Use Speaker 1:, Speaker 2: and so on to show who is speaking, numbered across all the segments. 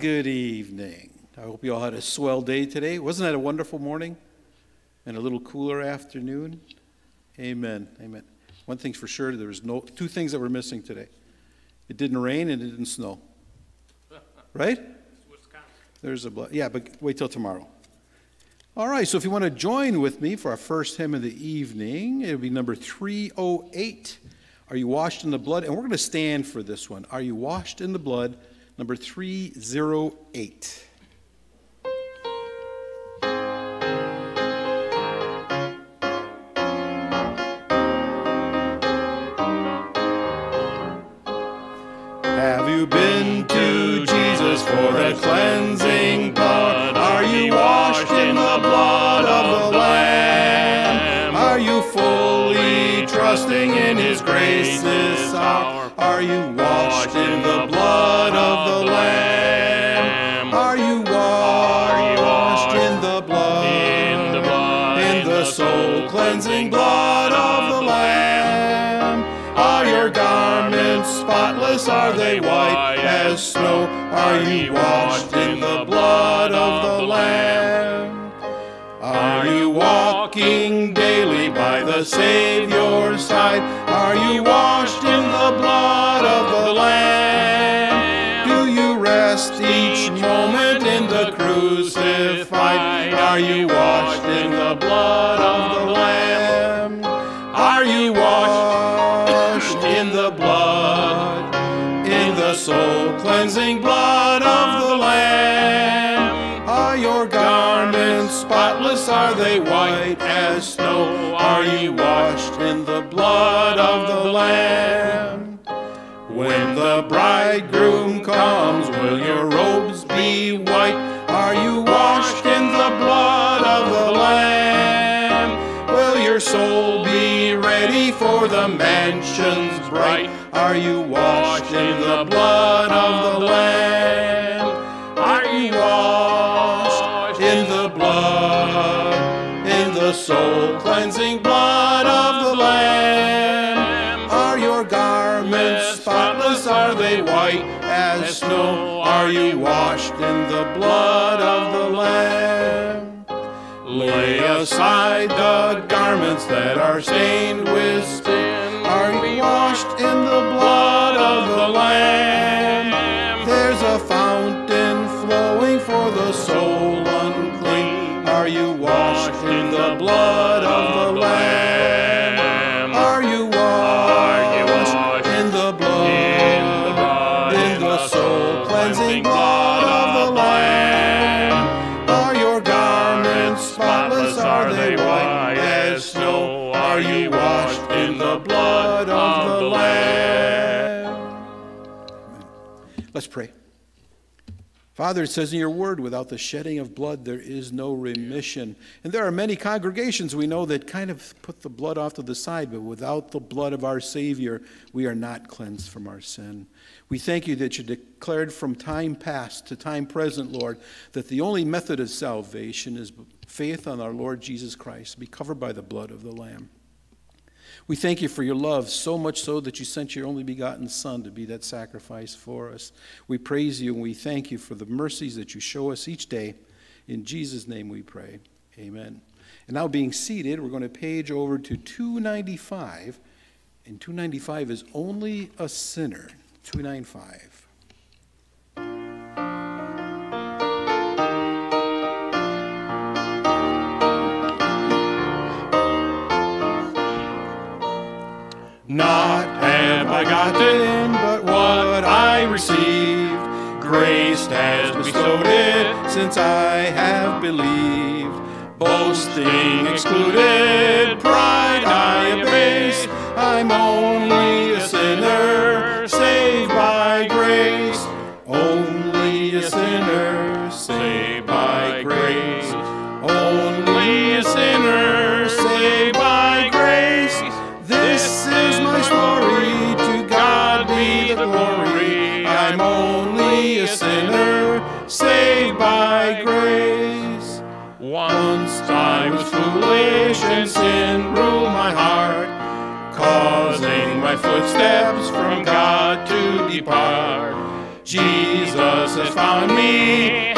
Speaker 1: Good evening. I hope you all had a swell day today. Wasn't that a wonderful morning and a little cooler afternoon? Amen. Amen. One thing's for sure, there was no two things that were missing today. It didn't rain and it didn't snow. Right? There's a blood. yeah, but wait till tomorrow. All right, so if you want to join with me for our first hymn of the evening, it'll be number 308. Are you washed in the blood? And we're going to stand for this one. Are you washed in the blood? Number 308. Are you washed in the blood of the Lamb? Are you walking daily by the Savior's side? Are you washed in the blood blood of the Lamb? When the bridegroom comes, will your robes be white? Are you washed in the blood of the Lamb? Will your soul be ready for the mansions bright? Are you washed in the blood the blood of the Lamb? Lay aside the garments that are stained with sin. Are washed in the blood of the Lamb? Father, it says in your word, without the shedding of blood, there is no remission. And there are many congregations we know that kind of put the blood off to the side, but without the blood of our Savior, we are not cleansed from our sin. We thank you that you declared from time past to time present, Lord, that the only method of salvation is faith on our Lord Jesus Christ, be covered by the blood of the Lamb. We thank you for your love, so much so that you sent your only begotten Son to be that sacrifice for us. We praise you and we thank you for the mercies that you show us each day. In Jesus' name we pray. Amen. And now, being seated, we're going to page over to 295. And 295 is only a sinner. 295. Not have I gotten, but what I received. Grace has bestowed it since I have believed. Boasting excluded, pride I abase. I'm only a sinner, and sin rule my heart, causing my footsteps from God to depart. Jesus has found me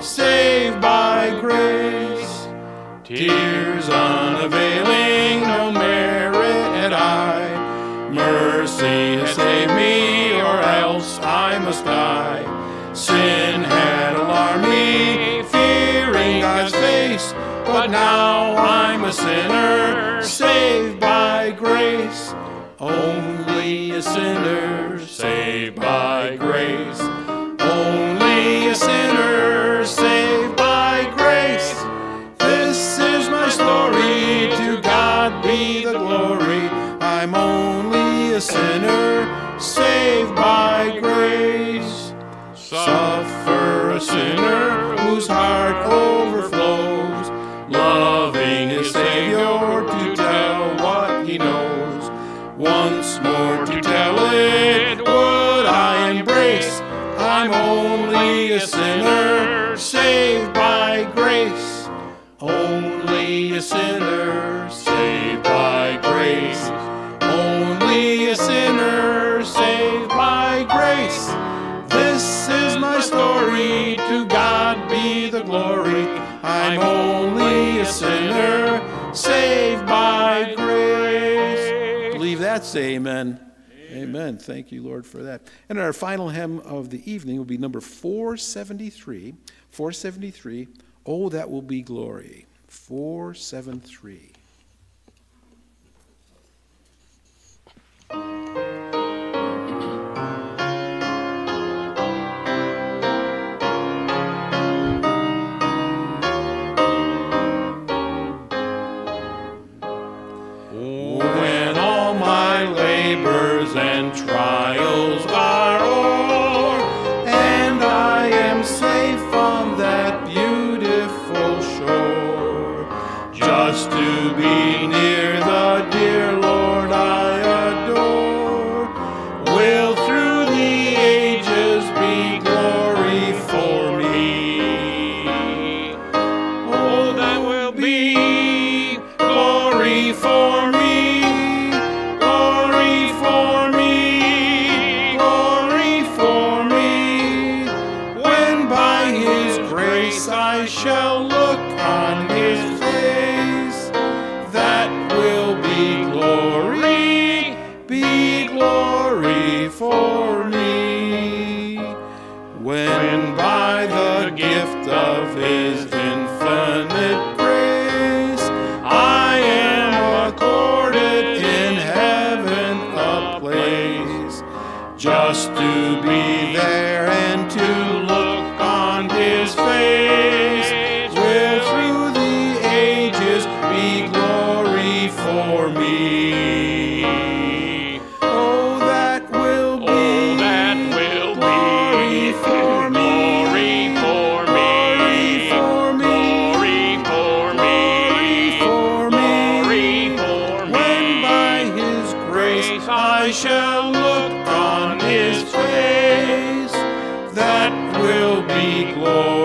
Speaker 1: saved by grace. Tears unavailing, no merit had I. Mercy has saved me, or else I must die. Sin had alarmed me, fearing God's face, but now I'm a sinner, saved hearts. Amen. Amen. Amen. Thank you, Lord, for that. And our final hymn of the evening will be number 473. 473. Oh, that will be glory. 473. Lord.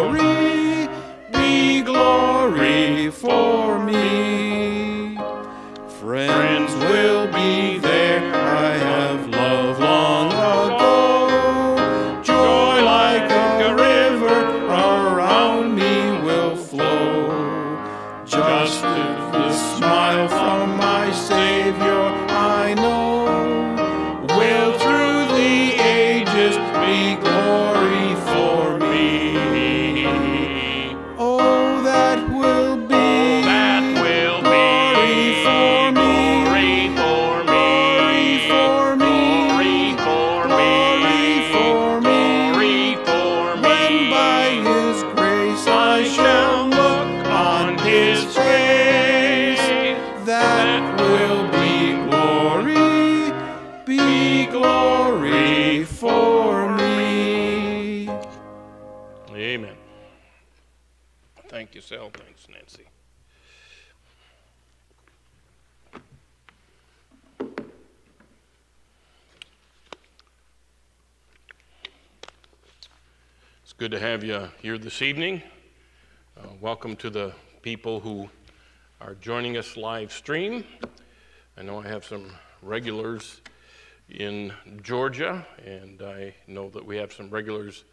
Speaker 1: Have
Speaker 2: you
Speaker 3: here this evening. Uh, welcome to the people who are joining us live stream. I know I have some regulars in Georgia, and I know that we have some regulars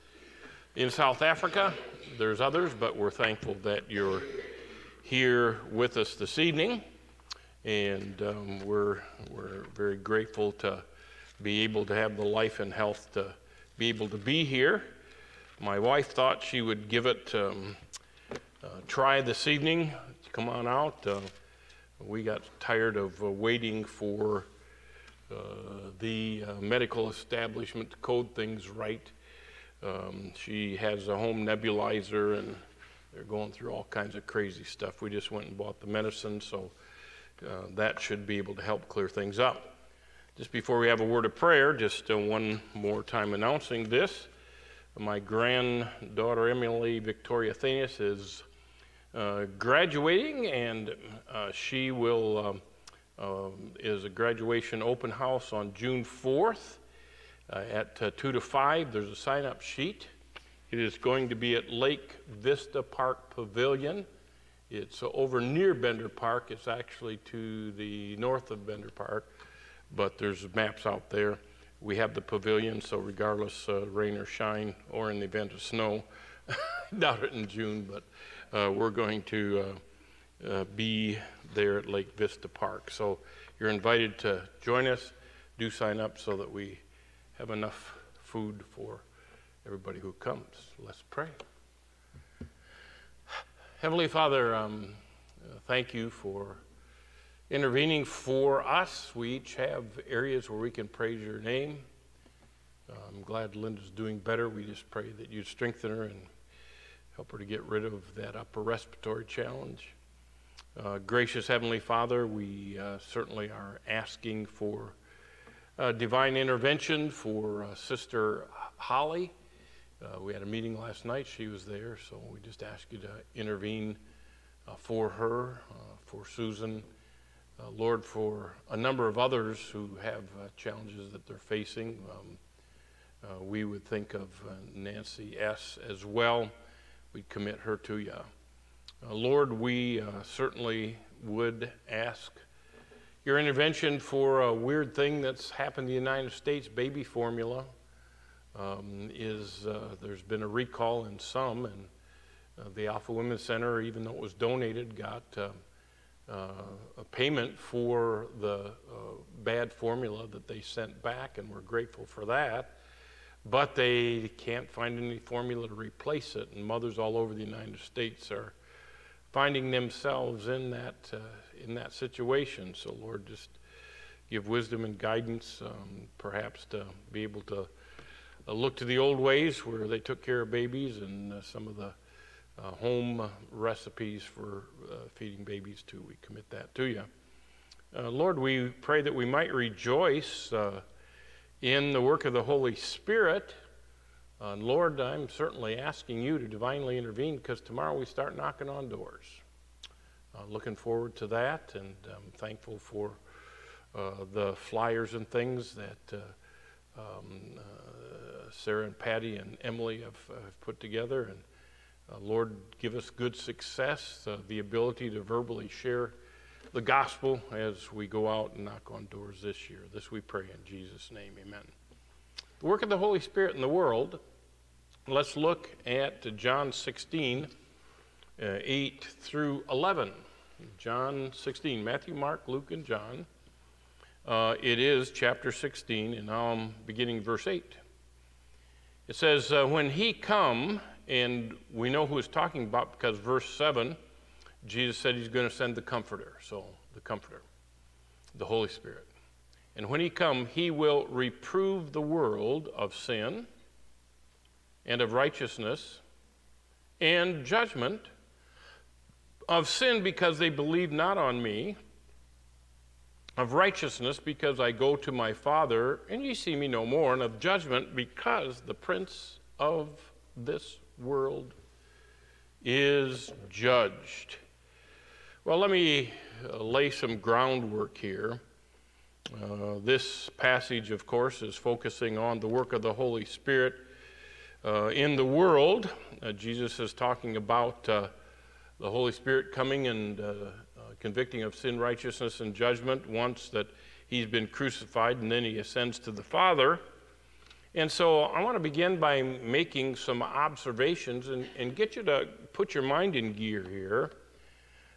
Speaker 3: in South Africa. There's others, but we're thankful that you're here with us this evening, and um, we're, we're very grateful to be able to have the life and health to be able to be here. My wife thought she would give it um, a try this evening. Come on out. Uh, we got tired of uh, waiting for uh, the uh, medical establishment to code things right. Um, she has a home nebulizer and they're going through all kinds of crazy stuff. We just went and bought the medicine, so uh, that should be able to help clear things up. Just before we have a word of prayer, just uh, one more time announcing this. My granddaughter Emily Victoria Thanius is uh, graduating, and uh, she will um, uh, is a graduation open house on June 4th uh, at uh, two to five. There's a sign-up sheet. It is going to be at Lake Vista Park Pavilion. It's over near Bender Park. It's actually to the north of Bender Park, but there's maps out there we have the pavilion, so regardless uh, rain or shine, or in the event of snow, doubt it in June, but uh, we're going to uh, uh, be there at Lake Vista Park. So you're invited to join us. Do sign up so that we have enough food for everybody who comes. Let's pray. Heavenly Father, um, uh, thank you for intervening for us. We each have areas where we can praise your name. Uh, I'm glad Linda's doing better. We just pray that you'd strengthen her and help her to get rid of that upper respiratory challenge. Uh, gracious Heavenly Father, we uh, certainly are asking for uh, divine intervention for uh, Sister Holly. Uh, we had a meeting last night. She was there, so we just ask you to intervene for her, for Susan uh, Lord, for a number of others who have uh, challenges that they're facing. Um, uh, we would think of uh, Nancy S. as well. We'd commit her to you. Uh, Lord, we uh, certainly would ask your intervention for a weird thing that's happened in the United States. Baby formula um, is there's been a recall in some, and the Alpha Women's Center, even though it was donated, got a payment for the uh, bad formula that they sent back, and we're grateful for that. But they can't find any formula to replace it, and mothers all over the United States are finding themselves in that uh, in that situation. So, Lord, just give wisdom and guidance, um, perhaps to be able to uh, look to the old ways where they took care of babies and uh, some of the uh, home recipes for uh, feeding babies too. We commit that to you. Uh, Lord, we pray that we might rejoice uh, in the work of the Holy Spirit. Uh, Lord, I'm certainly asking you to divinely intervene because tomorrow we start knocking on doors. Uh, looking forward to that, and I'm thankful for the flyers and things that um, Sarah and Patty and Emily have, have put together. And uh, Lord, give us good success, uh, the ability to verbally share the gospel as we go out and knock on doors this year. This we pray in Jesus' name. Amen. The work of the Holy Spirit in the world. Let's look at John 16, uh, 8 through 11. John 16, Matthew, Mark, Luke, and John. Uh, it is chapter 16, and now I'm beginning verse 8. It says, uh, When he come, and we know who he's talking about because verse 7, Jesus said he's going to send the Comforter. So, the Comforter, the Holy Spirit. And when he come, he will reprove the world of sin and of righteousness and judgment, of sin because they believe not on me, of righteousness because I go to my Father and ye see me no more, and of judgment because the prince of this world is judged. Well, let me uh, lay some groundwork here. Uh, this passage, of course, is focusing on the work of the Holy Spirit. Uh, in the world, uh, Jesus is talking about uh, the Holy Spirit coming and uh, convicting of sin, righteousness, and judgment once that he's been crucified and then he ascends to the Father. And so I want to begin by making some observations and, and get you to put your mind in gear here.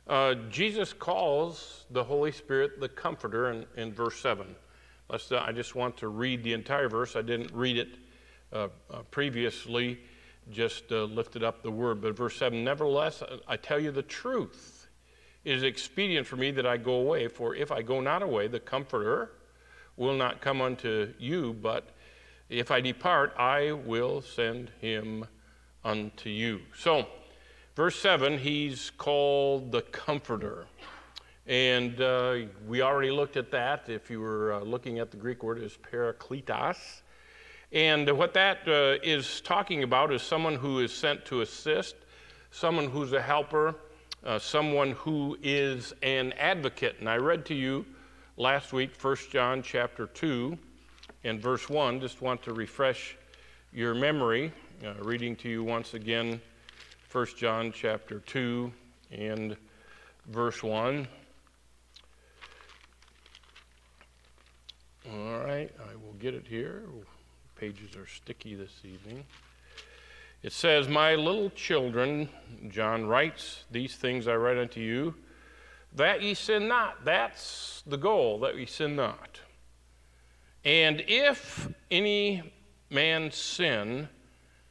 Speaker 3: Uh, Jesus calls the Holy Spirit the Comforter in, in verse 7. Let's, uh, I just want to read the entire verse. I didn't read it uh, uh previously, just uh, lifted up the word. But verse 7 Nevertheless, I tell you the truth. It is expedient for me that I go away, for if I go not away, the Comforter will not come unto you, but if I depart, I will send him unto you. So, verse 7, he's called the Comforter. And uh, we already looked at that. If you were uh, looking at the Greek word, is parakletos. And what that uh, is talking about is someone who is sent to assist, someone who's a helper, uh, someone who is an advocate. And I read to you last week, 1 John chapter 2 and verse 1. Just want to refresh your memory, uh, reading to you once again 1 John chapter 2 and verse 1. All right, I will get it here. Pages are sticky this evening. It says, My little children, John writes, These things I write unto you, that ye sin not. That's the goal, that ye sin not. And if any man sin,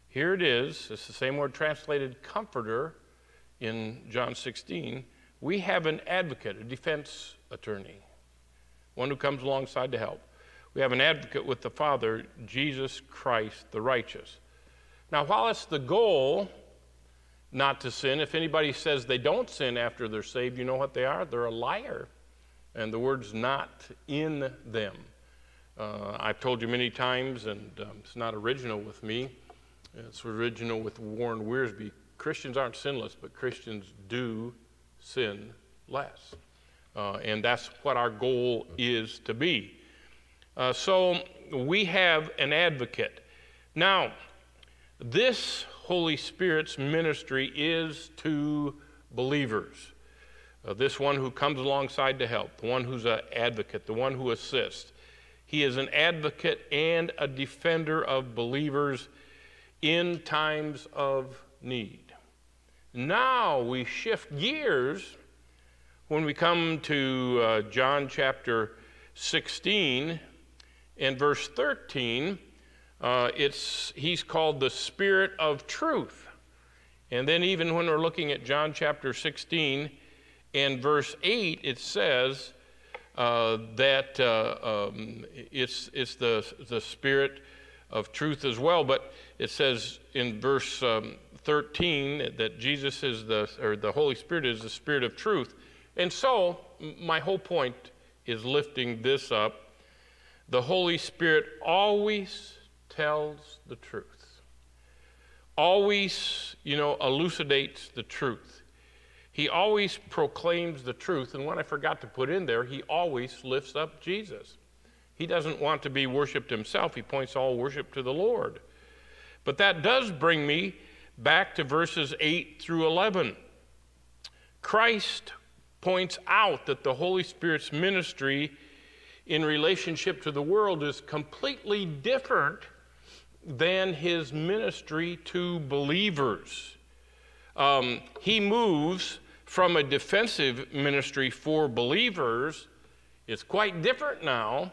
Speaker 3: here it is, it's the same word translated comforter in John 16. We have an advocate, a defense attorney, one who comes alongside to help. We have an advocate with the Father, Jesus Christ the righteous. Now, while it's the goal not to sin, if anybody says they don't sin after they're saved, you know what they are? They're a liar. And the word's not in them. Uh, I've told you many times, and um, it's not original with me, it's original with Warren Wiersbe. Christians aren't sinless, but Christians do sin less. Uh, and that's what our goal is to be. Uh, so we have an advocate. Now, this Holy Spirit's ministry is to believers. Uh, this one who comes alongside to help, the one who's an advocate, the one who assists. He is an advocate and a defender of believers in times of need. Now we shift gears when we come to uh, John chapter 16 and verse 13. Uh, it's, he's called the Spirit of Truth. And then, even when we're looking at John chapter 16 and verse 8, it says, uh, that uh, um, it's, it's the, the spirit of truth as well. But it says in verse um, 13 that Jesus is the, or the Holy Spirit is the spirit of truth. And so, my whole point is lifting this up. The Holy Spirit always tells the truth, always, you know, elucidates the truth. He always proclaims the truth. And what I forgot to put in there, he always lifts up Jesus. He doesn't want to be worshiped himself, he points all worship to the Lord. But that does bring me back to verses 8 through 11. Christ points out that the Holy Spirit's ministry in relationship to the world is completely different than his ministry to believers. Um, he moves from a defensive ministry for believers, it's quite different now.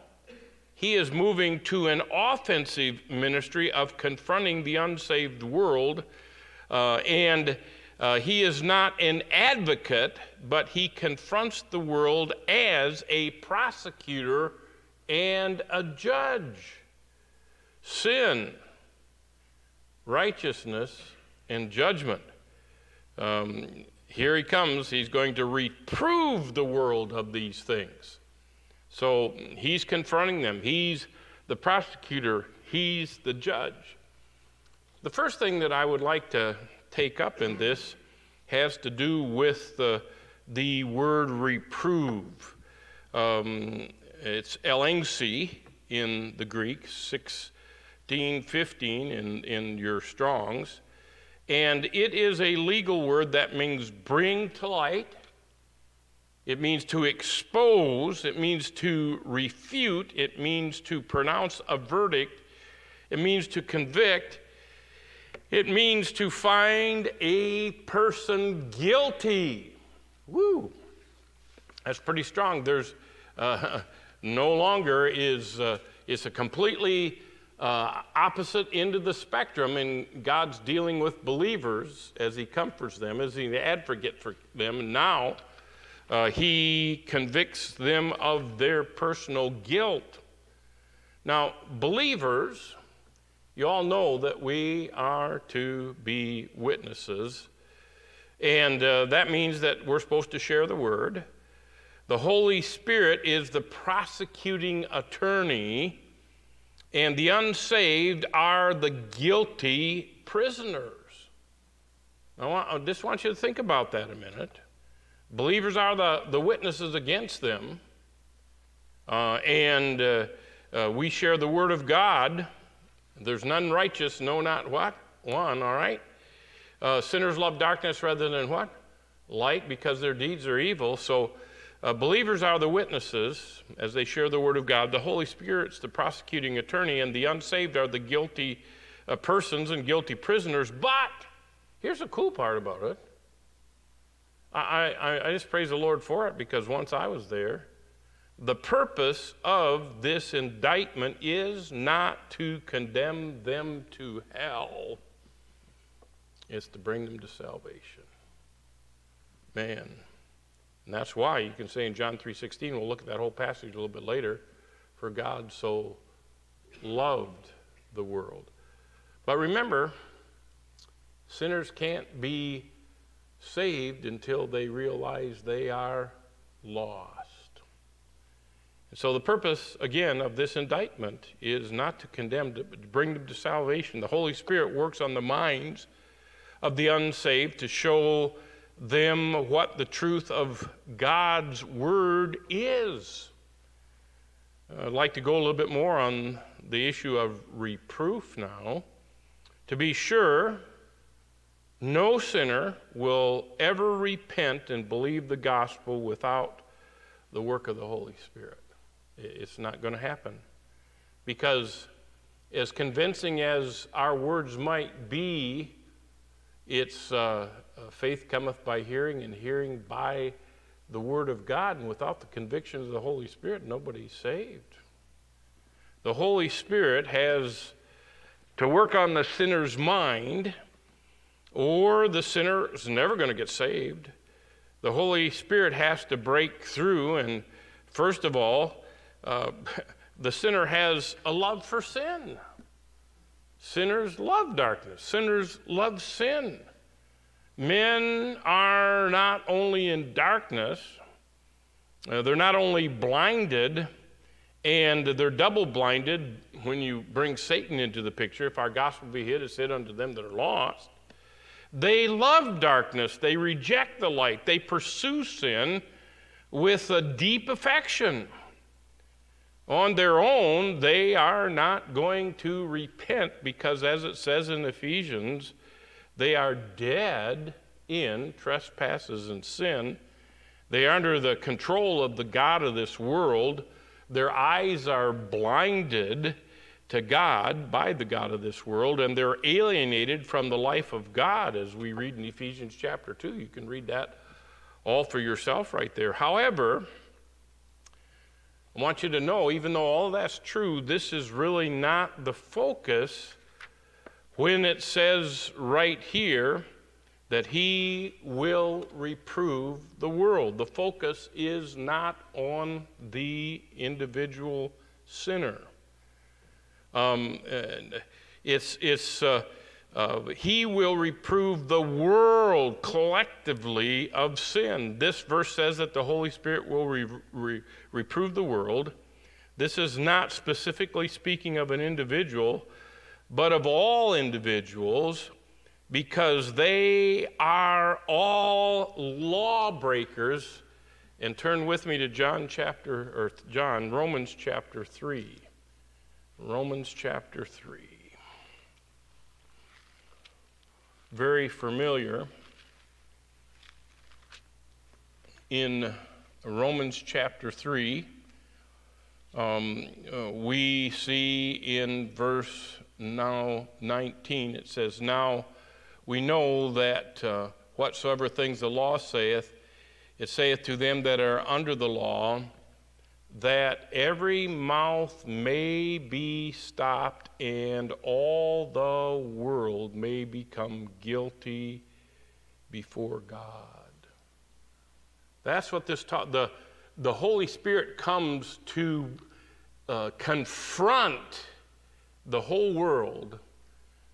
Speaker 3: He is moving to an offensive ministry of confronting the unsaved world. Uh, and uh, he is not an advocate, but he confronts the world as a prosecutor and a judge. Sin, righteousness, and judgment. Um, here he comes. He's going to reprove the world of these things. So he's confronting them. He's the prosecutor, he's the judge. The first thing that I would like to take up in this has to do with the, the word reprove. Um, it's elengsi in the Greek, 6 1615 in, in your Strongs. And it is a legal word that means bring to light. It means to expose. It means to refute. It means to pronounce a verdict. It means to convict. It means to find a person guilty. Woo! That's pretty strong. There's uh, no longer is uh, it's a completely uh, opposite end of the spectrum, and God's dealing with believers as He comforts them, as He advocate for them. And now uh, He convicts them of their personal guilt. Now, believers, you all know that we are to be witnesses, and uh, that means that we're supposed to share the word. The Holy Spirit is the prosecuting attorney and the unsaved are the guilty prisoners. I, want, I just want you to think about that a minute. Believers are the, the witnesses against them, uh, and uh, uh, we share the word of God. There's none righteous, no, not what? One, all right? Uh, sinners love darkness rather than what? Light, because their deeds are evil. So uh, believers are the witnesses as they share the Word of God. The Holy Spirit's the prosecuting attorney, and the unsaved are the guilty uh, persons and guilty prisoners. But here's the cool part about it I, I, I just praise the Lord for it because once I was there, the purpose of this indictment is not to condemn them to hell, it's to bring them to salvation. Man. And that's why you can say in John 3:16, we'll look at that whole passage a little bit later, for God so loved the world. But remember, sinners can't be saved until they realize they are lost. And so the purpose, again, of this indictment is not to condemn, but to bring them to salvation. The Holy Spirit works on the minds of the unsaved to show them what the truth of God's Word is. I'd like to go a little bit more on the issue of reproof now. To be sure, no sinner will ever repent and believe the gospel without the work of the Holy Spirit. It's not going to happen. Because, as convincing as our words might be, it's, uh, uh, faith cometh by hearing, and hearing by the Word of God. And without the conviction of the Holy Spirit, nobody's saved. The Holy Spirit has to work on the sinner's mind, or the sinner is never going to get saved. The Holy Spirit has to break through, and first of all, uh, the sinner has a love for sin. Sinners love darkness, sinners love sin. Men are not only in darkness, uh, they're not only blinded, and they're double blinded when you bring Satan into the picture. If our gospel be hid, it's hid unto them that are lost. They love darkness, they reject the light, they pursue sin with a deep affection. On their own, they are not going to repent because, as it says in Ephesians, they are dead in trespasses and sin. They are under the control of the God of this world. Their eyes are blinded to God by the God of this world, and they're alienated from the life of God, as we read in Ephesians chapter 2. You can read that all for yourself right there. However, I want you to know, even though all that's true, this is really not the focus when it says right here that he will reprove the world. The focus is not on the individual sinner. Um, it's, it's, uh, uh, he will reprove the world collectively of sin. This verse says that the Holy Spirit will re- re- reprove the world. This is not specifically speaking of an individual, but of all individuals, because they are all lawbreakers. And turn with me to John chapter, or John, Romans chapter 3. Romans chapter 3. Very familiar. In Romans chapter 3, um, uh, we see in verse now 19, it says, Now we know that uh, whatsoever things the law saith, it saith to them that are under the law, that every mouth may be stopped and all the world may become guilty before God. That's what this taught. The, the Holy Spirit comes to uh, confront the whole world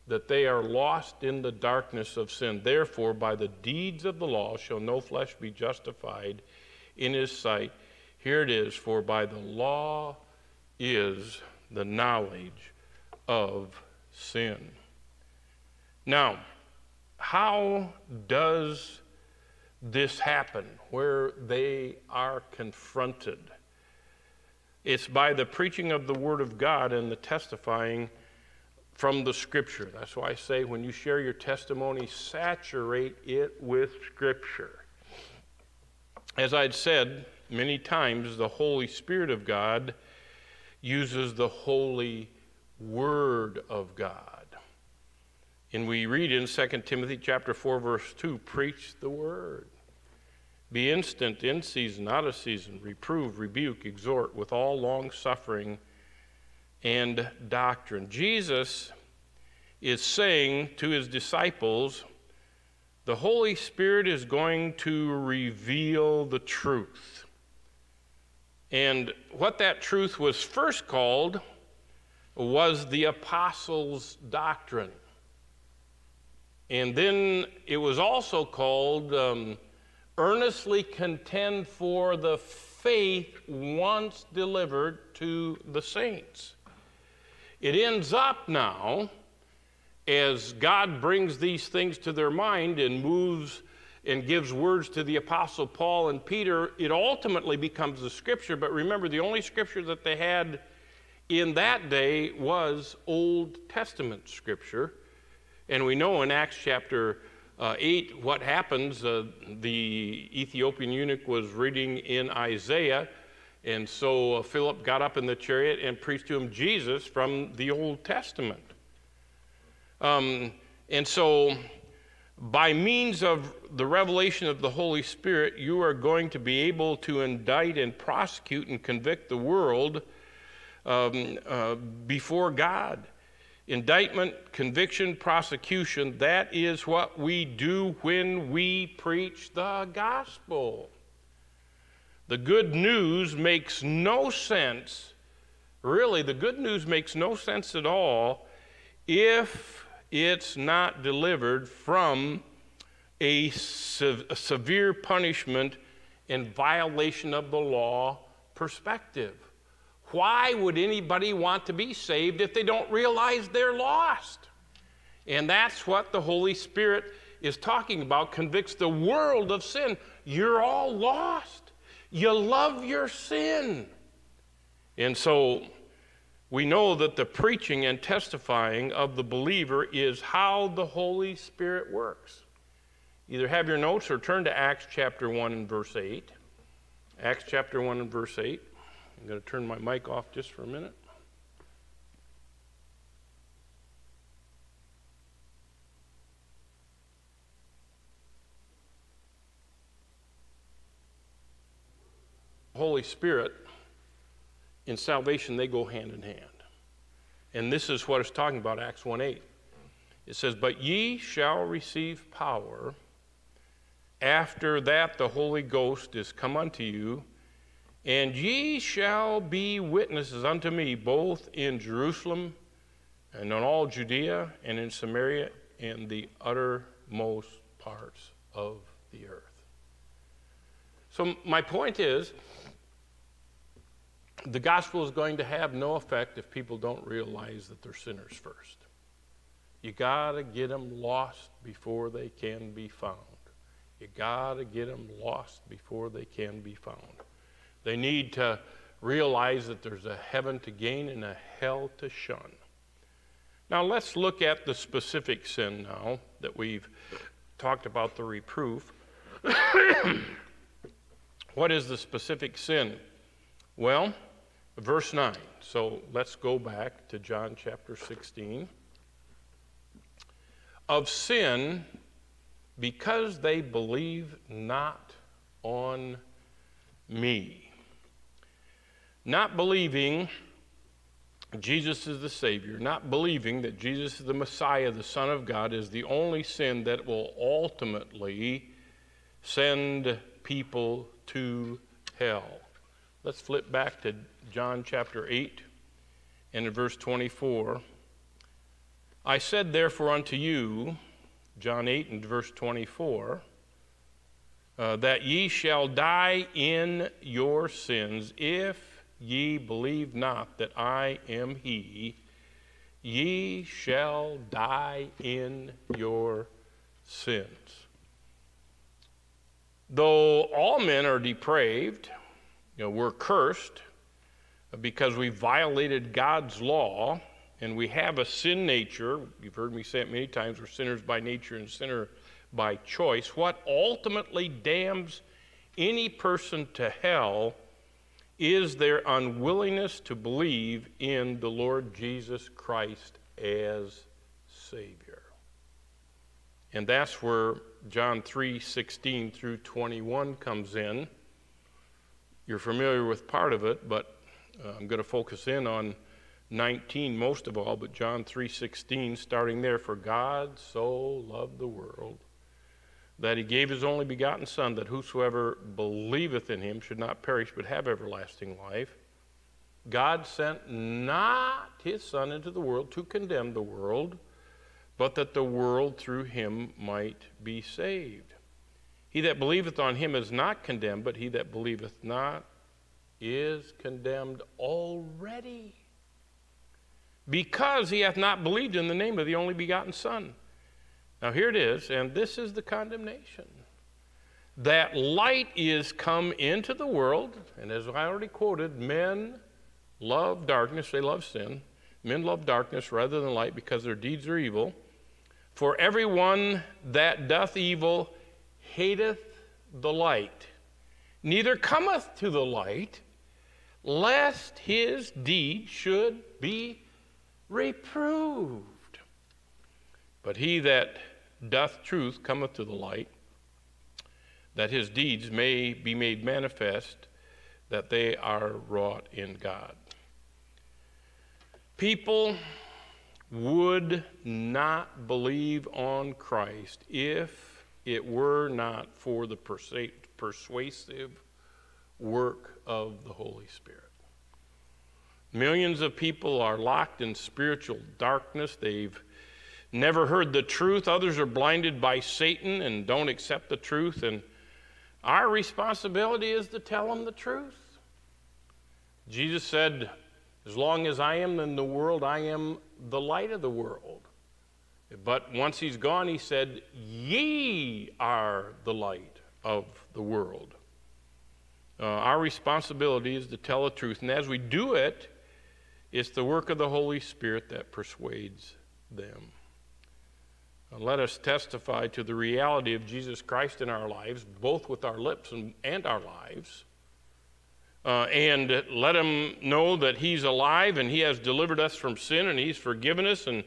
Speaker 3: that they are lost in the darkness of sin. Therefore, by the deeds of the law shall no flesh be justified in his sight. Here it is For by the law is the knowledge of sin. Now, how does this happen where they are confronted? It's by the preaching of the Word of God and the testifying from the Scripture. That's why I say when you share your testimony, saturate it with Scripture. As I'd said many times, the Holy Spirit of God uses the Holy Word of God. And we read in 2 Timothy chapter 4 verse 2, preach the word. Be instant in season, out of season, reprove, rebuke, exhort with all long suffering and doctrine. Jesus is saying to his disciples, the Holy Spirit is going to reveal the truth. And what that truth was first called was the apostles' doctrine. And then it was also called um, earnestly contend for the faith once delivered to the saints. It ends up now as God brings these things to their mind and moves and gives words to the Apostle Paul and Peter, it ultimately becomes the scripture. But remember, the only scripture that they had in that day was Old Testament scripture. And we know in Acts chapter uh, 8 what happens. Uh, the Ethiopian eunuch was reading in Isaiah and so uh, Philip got up in the chariot and preached to him Jesus from the Old Testament. Um, and so, by means of the revelation of the Holy Spirit, you are going to be able to indict and prosecute and convict the world um, uh, before God. Indictment, conviction, prosecution, that is what we do when we preach the gospel. The good news makes no sense. Really, the good news makes no sense at all if it's not delivered from a, se- a severe punishment and violation of the law perspective. Why would anybody want to be saved if they don't realize they're lost? And that's what the Holy Spirit is talking about convicts the world of sin. You're all lost. You love your sin. And so we know that the preaching and testifying of the believer is how the Holy Spirit works. Either have your notes or turn to Acts chapter 1 and verse 8. Acts chapter 1 and verse 8. I'm going to turn my mic off just for a minute. Holy Spirit in salvation, they go hand in hand. And this is what it's talking about, Acts 1 8. It says, But ye shall receive power. After that, the Holy Ghost is come unto you, and ye shall be witnesses unto me both in Jerusalem and in all Judea and in Samaria and the uttermost parts of the earth. So, my point is the gospel is going to have no effect if people don't realize that they're sinners first. You got to get them lost before they can be found. You got to get them lost before they can be found. They need to realize that there's a heaven to gain and a hell to shun. Now let's look at the specific sin now that we've talked about the reproof. what is the specific sin? Well, verse 9. So let's go back to John chapter 16. Of sin, because they believe not on me. Not believing Jesus is the Savior, not believing that Jesus is the Messiah, the Son of God, is the only sin that will ultimately send people to hell. Let's flip back to John chapter 8 and in verse 24. I said, therefore, unto you, John 8 and verse 24, uh, that ye shall die in your sins if ye believe not that I am He, ye shall die in your sins. Though all men are depraved, you know, we're cursed because we violated God's law and we have a sin nature. You've heard me say it many times we're sinners by nature and sinner by choice. What ultimately damns any person to hell is their unwillingness to believe in the Lord Jesus Christ as Savior. And that's where John 3 16 through 21 comes in. You're familiar with part of it, but uh, I'm going to focus in on 19 most of all, but John 3:16 starting there for God so loved the world that he gave his only begotten son that whosoever believeth in him should not perish but have everlasting life. God sent not his son into the world to condemn the world, but that the world through him might be saved. He that believeth on him is not condemned, but he that believeth not is condemned already because he hath not believed in the name of the only begotten Son. Now, here it is, and this is the condemnation that light is come into the world, and as I already quoted, men love darkness, they love sin. Men love darkness rather than light because their deeds are evil. For everyone that doth evil hateth the light, neither cometh to the light, lest his deed should be reproved. But he that doth truth cometh to the light, that his deeds may be made manifest, that they are wrought in God. People would not believe on Christ if it were not for the persuasive work of the Holy Spirit. Millions of people are locked in spiritual darkness. They've never heard the truth. Others are blinded by Satan and don't accept the truth. And our responsibility is to tell them the truth. Jesus said, As long as I am in the world, I am the light of the world. But once he's gone, he said, Ye are the light of the world. Uh, our responsibility is to tell the truth. And as we do it, it's the work of the Holy Spirit that persuades them. And let us testify to the reality of Jesus Christ in our lives, both with our lips and, and our lives. Uh, and let him know that He's alive and He has delivered us from sin and He's forgiven us and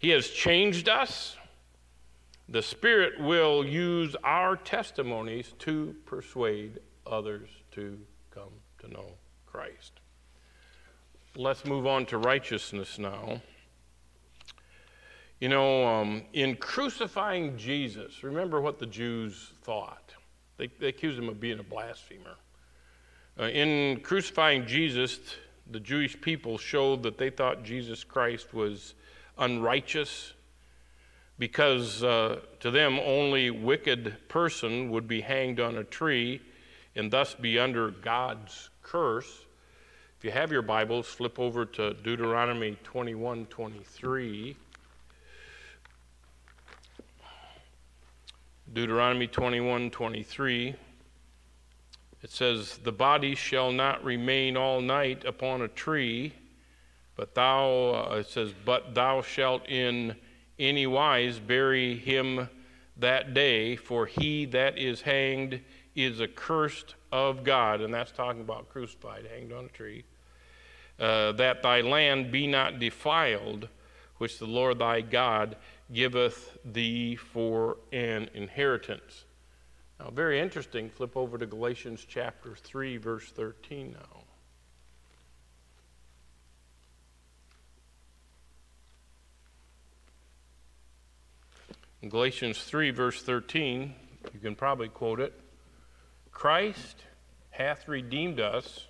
Speaker 3: He has changed us. The Spirit will use our testimonies to persuade others to come to know Christ. Let's move on to righteousness now. You know, um, in crucifying Jesus, remember what the Jews thought. They, they accused him of being a blasphemer. Uh, in crucifying Jesus, the Jewish people showed that they thought Jesus Christ was unrighteous because uh, to them only wicked person would be hanged on a tree and thus be under God's curse. If you have your Bibles, flip over to Deuteronomy 21 23. Deuteronomy 21 23. It says, The body shall not remain all night upon a tree, But thou, uh, it says, but thou shalt in any wise bury him that day, for he that is hanged is accursed of God. And that's talking about crucified, hanged on a tree. Uh, that thy land be not defiled, which the Lord thy God giveth thee for an inheritance. Now, very interesting. Flip over to Galatians chapter 3, verse 13 now. In Galatians 3, verse 13, you can probably quote it Christ hath redeemed us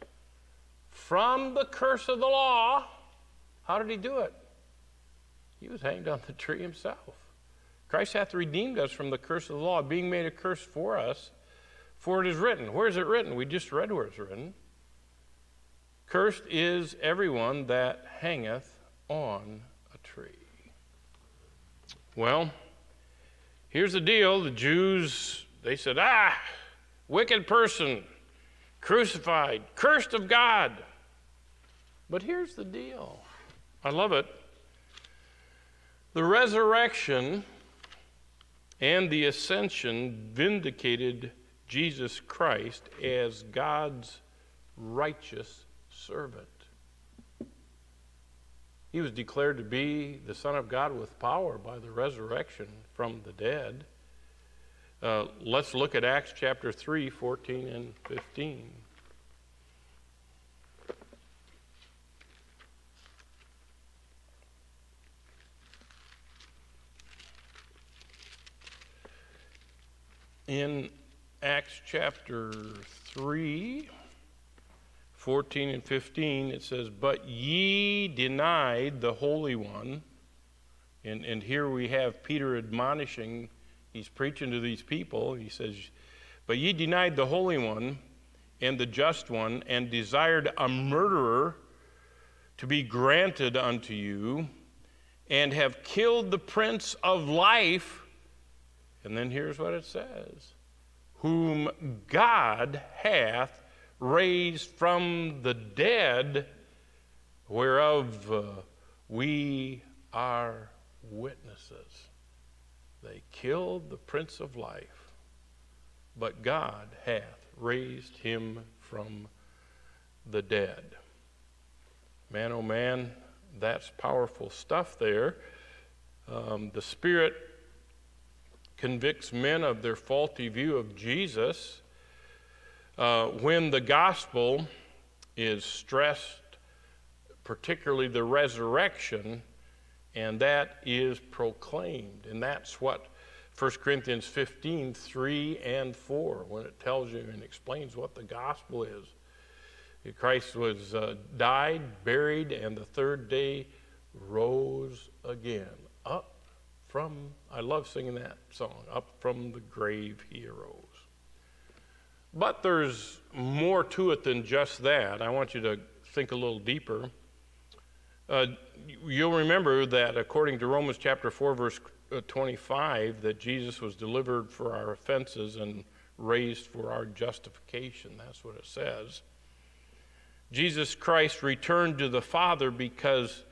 Speaker 3: from the curse of the law. How did he do it? He was hanged on the tree himself. Christ hath redeemed us from the curse of the law, being made a curse for us. For it is written. Where is it written? We just read where it's written. Cursed is everyone that hangeth on a tree. Well, here's the deal the Jews, they said, ah, wicked person, crucified, cursed of God. But here's the deal I love it. The resurrection and the ascension vindicated Jesus Christ as God's righteous servant. He was declared to be the Son of God with power by the resurrection from the dead. Uh, let's look at Acts chapter 3, 14 and 15. In Acts chapter 3, 14 and 15, it says, But ye denied the Holy One. And, and here we have Peter admonishing, he's preaching to these people. He says, But ye denied the Holy One and the Just One, and desired a murderer to be granted unto you, and have killed the Prince of Life and then here's what it says Whom God hath raised from the dead, whereof uh, we are witnesses. They killed the Prince of Life, but God hath raised him from the dead. Man, oh man, that's powerful stuff there. Um, the Spirit convicts men of their faulty view of Jesus uh, when the gospel is stressed, particularly the resurrection, and that is proclaimed. And that's what 1 Corinthians 15, 3 and 4, when it tells you and explains what the gospel is. Christ was uh, died, buried, and the third day rose again, up from, I love singing that song, Up from the Grave He Arose. But there's more to it than just that. I want you to think a little deeper. Uh, you'll remember that according to Romans chapter 4, verse uh, 25, that Jesus was delivered for our offenses and raised for our justification. That's what it says. Jesus Christ returned to the Father because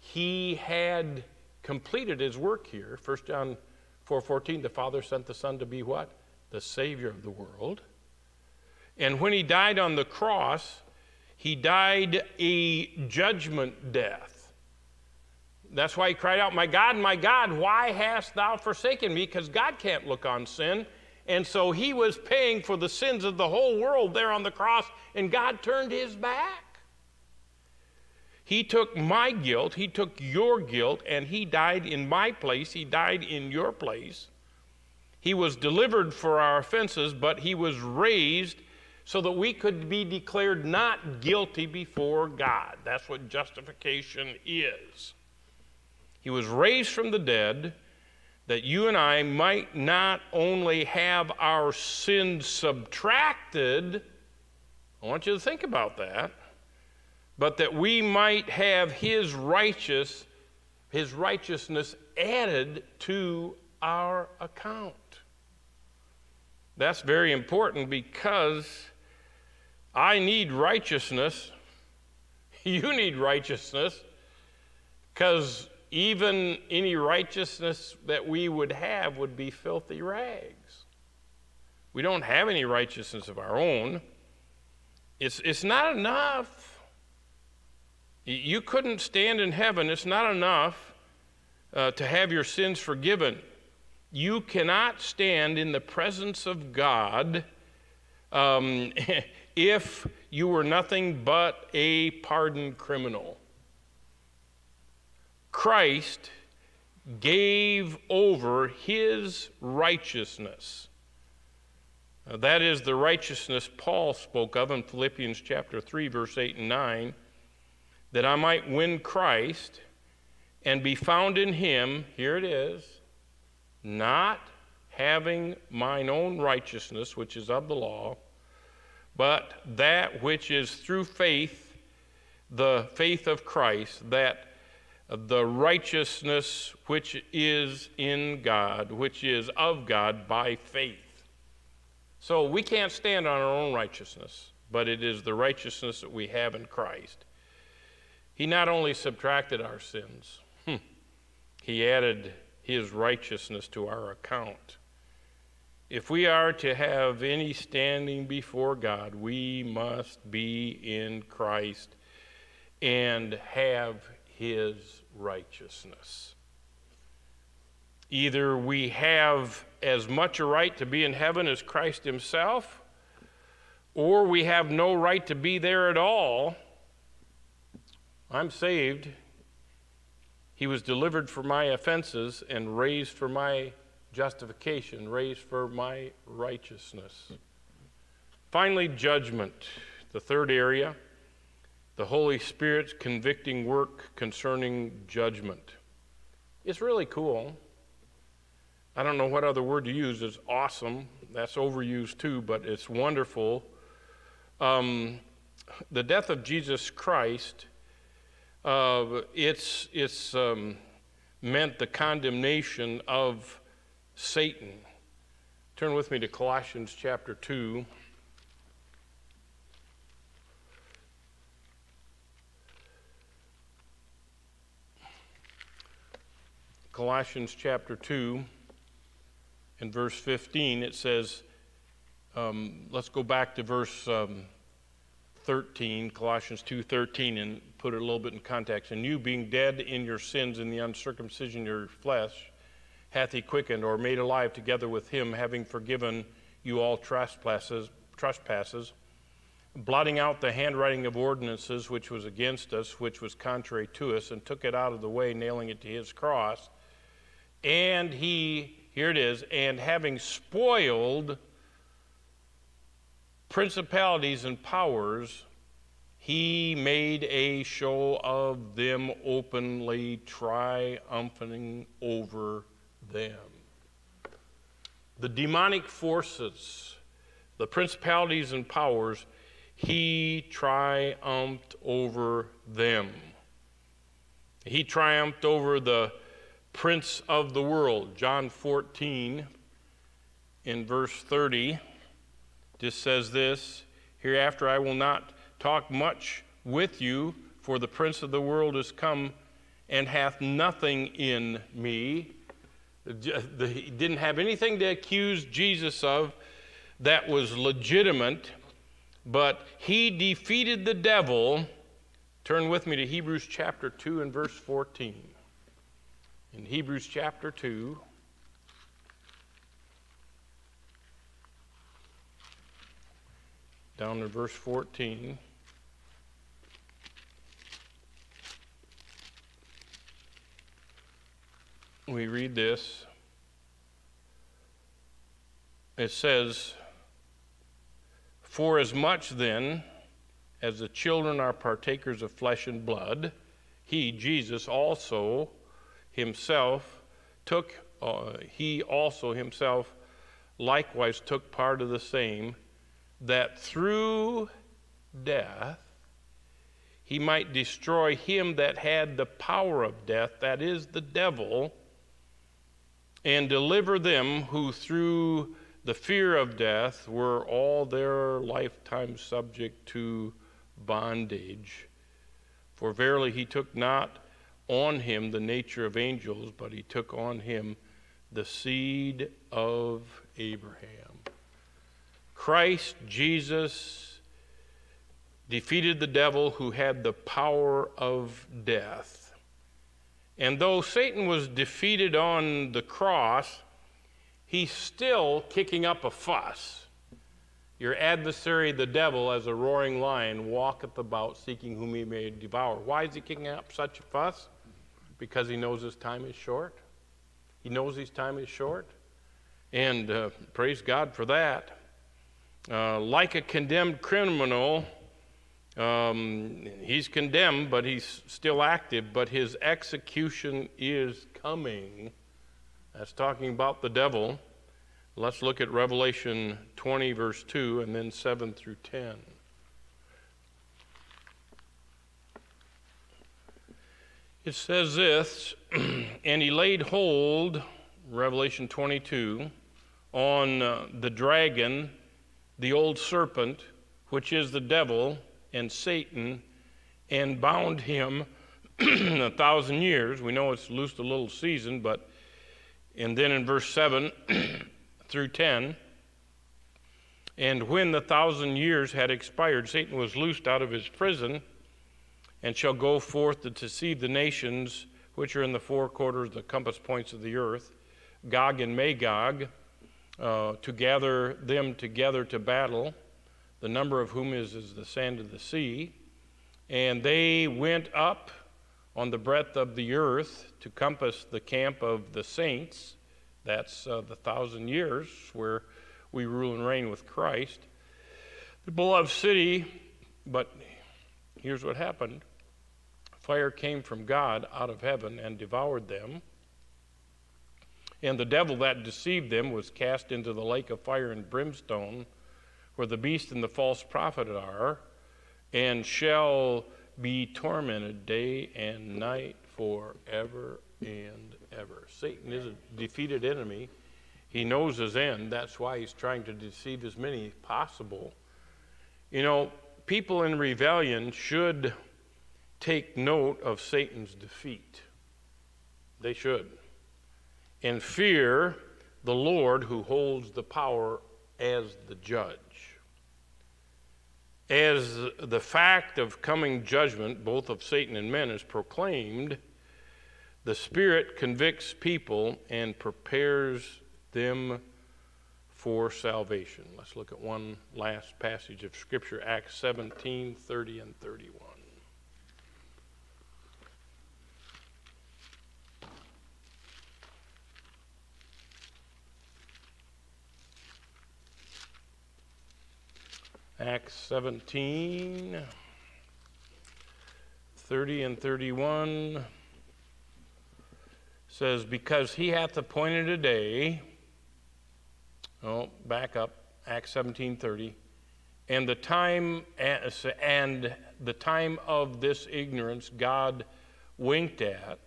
Speaker 3: he had completed his work here. 1 John 4:14, the Father sent the Son to be what? The Savior of the world. And when he died on the cross, he died a judgment death. That's why he cried out, My God, my God, why hast thou forsaken me? Because God can't look on sin. And so he was paying for the sins of the whole world there on the cross, and God turned his back. He took my guilt, He took your guilt, and He died in my place. He died in your place. He was delivered for our offenses, but He was raised so that we could be declared not guilty before God. That's what justification is. He was raised from the dead that you and I might not only have our sins subtracted, I want you to think about that but that we might have his righteous his righteousness added to our account. That's very important because I need righteousness. You need righteousness. Because even any righteousness that we would have would be filthy rags. We don't have any righteousness of our own. It's, it's not enough. You couldn't stand in heaven. It's not enough uh, to have your sins forgiven. You cannot stand in the presence of God um, if you were nothing but a pardoned criminal. Christ gave over his righteousness. That is the righteousness Paul spoke of in Philippians chapter 3 verse 8 and 9 that I might win Christ and be found in him here it is not having mine own righteousness which is of the law but that which is through faith the faith of Christ that the righteousness which is in God, which is of God by faith. So we can't stand on our own righteousness, but it is the righteousness that we have in Christ. He not only subtracted our sins, hmm, he added his righteousness to our account. If we are to have any standing before God, we must be in Christ and have his righteousness. Either we have as much a right to be in heaven as Christ himself, or we have no right to be there at all. I'm saved. He was delivered for my offenses and raised for my justification, raised for my righteousness. Finally, judgment, the third area the Holy Spirit's convicting work concerning judgment. It's really cool. I don't know what other word to use. It's awesome. That's overused too, but it's wonderful. Um, the death of Jesus Christ, uh, it's, it's um, meant the condemnation of Satan. Turn with me to Colossians chapter 2. Colossians chapter 2 and verse 15, it says, um, let's go back to verse um, 13, Colossians 2:13, and put it a little bit in context. And you, being dead in your sins and the uncircumcision of your flesh, hath he quickened or made alive together with him, having forgiven you all trespasses, trespasses, blotting out the handwriting of ordinances which was against us, which was contrary to us, and took it out of the way, nailing it to his cross and he, here it is, and having spoiled principalities and powers, he made a show of them openly, triumphing over them. The demonic forces, the principalities and powers, he triumphed over them. He triumphed over the prince of the world. John 14, in verse 30, just says this Hereafter I will not talk much with you, for the prince of the world is come and hath nothing in me. He didn't have anything to accuse Jesus of that was legitimate, but he defeated the devil. Turn with me to Hebrews chapter 2 and verse 14 in Hebrews chapter 2. Down in verse 14. We read this. It says, For as much then as the children are partakers of flesh and blood, he, Jesus, also himself took, uh, he also himself likewise took part of the same, that through death he might destroy him that had the power of death, that is, the devil, and deliver them who through the fear of death were all their lifetime subject to bondage. For verily he took not on him the nature of angels, but he took on him the seed of Abraham. Christ Jesus defeated the devil who had the power of death. And though Satan was defeated on the cross, he's still kicking up a fuss. Your adversary, the devil, as a roaring lion, walketh about seeking whom he may devour. Why is he kicking up such a fuss? Because he knows his time is short. He knows his time is short. And uh, praise God for that. Uh, like a condemned criminal, um, he's condemned, but he's still active, but his execution is coming. That's talking about the devil. Let's look at Revelation 20, verse 2, and then 7 through 10. It says this, and he laid hold, Revelation 22, on uh, the dragon, the old serpent, which is the devil and Satan, and bound him a thousand years. We know it's loosed a little season, but, and then in verse 7 through 10, and when the thousand years had expired, Satan was loosed out of his prison and shall go forth to deceive the nations which are in the four quarters, the compass points of the earth, Gog and Magog, uh, to gather them together to battle, the number of whom is as the sand of the sea. And they went up on the breadth of the earth to compass the camp of the saints. That's uh, the thousand years where we rule and reign with Christ. The beloved city, but here's what happened fire came from God out of heaven and devoured them. And the devil that deceived them was cast into the lake of fire and brimstone, where the beast and the false prophet are, and shall be tormented day and night forever and ever. Satan is a defeated enemy. He knows his end. That's why he's trying to deceive as many as possible. You know, people in rebellion should take note of Satan's defeat. They should. And fear the Lord who holds the power as the judge. As the fact of coming judgment, both of Satan and men, is proclaimed, the Spirit convicts people and prepares them for salvation. Let's look at one last passage of Scripture, Acts 17 30 and 31. Acts 17, 30 and 31 says, Because he hath appointed a day, oh, back up, Acts 17, 30, and the time and the time of this ignorance God winked at,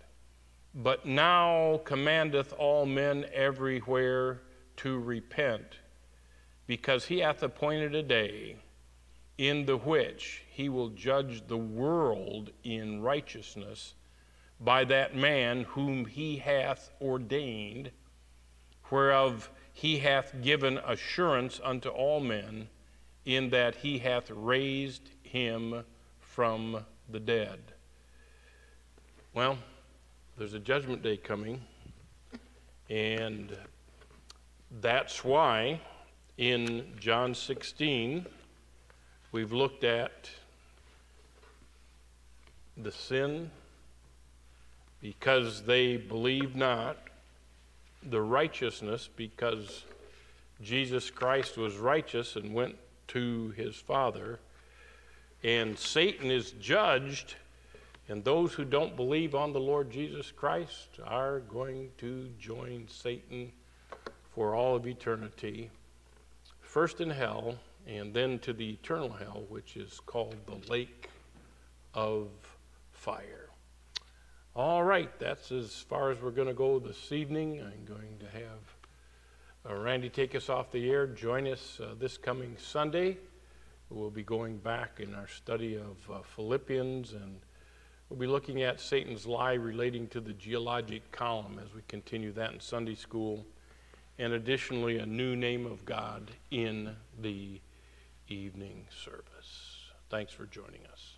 Speaker 3: but now commandeth all men everywhere to repent, because he hath appointed a day in the which he will judge the world in righteousness by that man whom he hath ordained, whereof he hath given assurance unto all men, in that he hath raised him from the dead. Well, there's a judgment day coming, and that's why in John 16, We've looked at the sin because they believe not, the righteousness because Jesus Christ was righteous and went to his Father, and Satan is judged, and those who don't believe on the Lord Jesus Christ are going to join Satan for all of eternity, first in hell and then to the eternal hell, which is called the lake of fire. All right, that's as far as we're going to go this evening. I'm going to have uh, Randy take us off the air. Join us uh, this coming Sunday. We'll be going back in our study of uh, Philippians and We'll be looking at Satan's lie relating to the geologic column as we continue that in Sunday school, and additionally, a new name of God in the evening service. Thanks for joining us.